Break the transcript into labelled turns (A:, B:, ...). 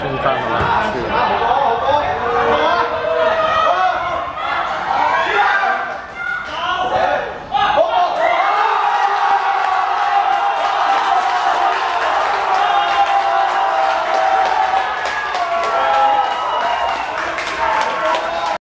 A: 真干
B: 吗去？